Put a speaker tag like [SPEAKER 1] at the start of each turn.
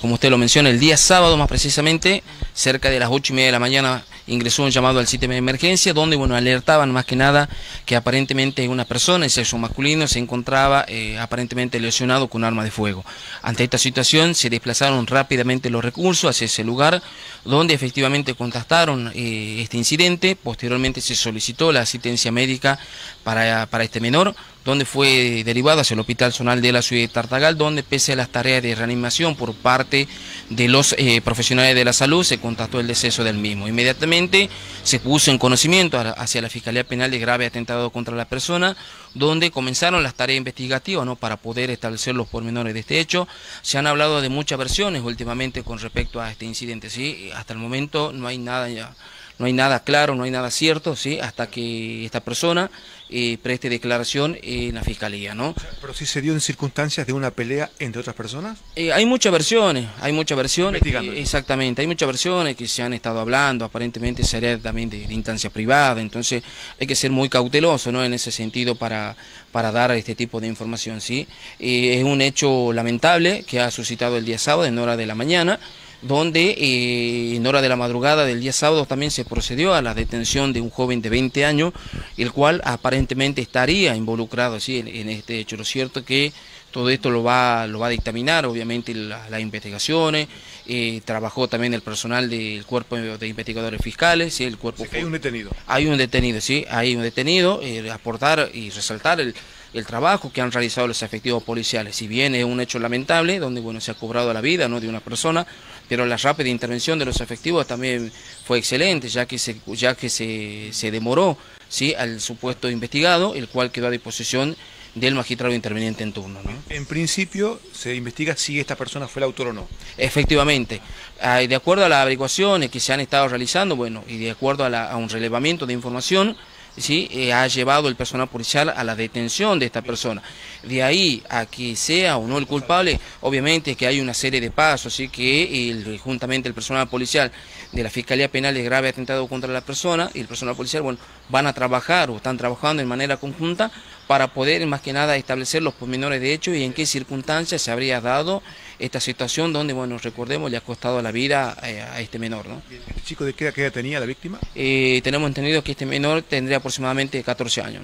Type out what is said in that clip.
[SPEAKER 1] Como usted lo menciona, el día sábado más precisamente, cerca de las ocho y media de la mañana, ingresó un llamado al sistema de emergencia donde bueno alertaban más que nada que aparentemente una persona de sexo masculino se encontraba eh, aparentemente lesionado con arma de fuego. Ante esta situación se desplazaron rápidamente los recursos hacia ese lugar donde efectivamente contactaron eh, este incidente, posteriormente se solicitó la asistencia médica para, para este menor donde fue derivado hacia el Hospital Zonal de la ciudad de Tartagal, donde pese a las tareas de reanimación por parte de los eh, profesionales de la salud, se contactó el deceso del mismo. Inmediatamente se puso en conocimiento hacia la Fiscalía Penal de grave atentado contra la persona, donde comenzaron las tareas investigativas ¿no? para poder establecer los pormenores de este hecho. Se han hablado de muchas versiones últimamente con respecto a este incidente, ¿sí? hasta el momento no hay nada ya no hay nada claro, no hay nada cierto, ¿sí? hasta que esta persona eh, preste declaración en la fiscalía. ¿no?
[SPEAKER 2] ¿Pero si se dio en circunstancias de una pelea entre otras personas?
[SPEAKER 1] Eh, hay muchas versiones, hay muchas versiones. exactamente, hay muchas versiones que se han estado hablando, aparentemente sería también de, instancia privada, entonces hay que ser muy cauteloso ¿no? en ese sentido para, para dar este tipo de información. ¿sí? Eh, es un hecho lamentable que ha suscitado el día sábado en hora de la mañana donde eh, en hora de la madrugada del día sábado también se procedió a la detención de un joven de 20 años, el cual aparentemente estaría involucrado ¿sí? en, este hecho. Lo cierto es que todo esto lo va, lo va a dictaminar, obviamente, las investigaciones. Eh, trabajó también el personal del cuerpo de investigadores fiscales. ¿sí? El cuerpo
[SPEAKER 2] hay un detenido.
[SPEAKER 1] Hay un detenido, sí, hay un detenido. Eh, aportar y resaltar el, el trabajo que han realizado los efectivos policiales. Si bien es un hecho lamentable, donde bueno, se ha cobrado la vida ¿no? de una persona, pero la rápida intervención de los efectivos también fue excelente, ya que se, ya que se, se demoró ¿sí? al supuesto investigado, el cual quedó a disposición del magistrado interveniente en turno.
[SPEAKER 2] En principio se investiga si esta persona fue el autor o no.
[SPEAKER 1] Efectivamente. De acuerdo a las averiguaciones que se han estado realizando, bueno, y de acuerdo a, a un relevamiento de información, ¿sí? Eh, ha llevado el personal policial a la detención de esta persona. De ahí a que sea o no el culpable, obviamente que hay una serie de pasos, ¿sí? que juntamente el personal policial de la Fiscalía Penal de grave atentado contra la persona y el personal policial bueno, van a trabajar o están trabajando en manera conjunta para poder más que nada establecer los pormenores de hecho y en qué circunstancias se habría dado esta situación donde, bueno, recordemos, le ha costado la vida eh, a este menor. ¿no?
[SPEAKER 2] ¿Este chico de qué edad tenía la víctima?
[SPEAKER 1] Eh, tenemos entendido que este menor tendría aproximadamente 14 años.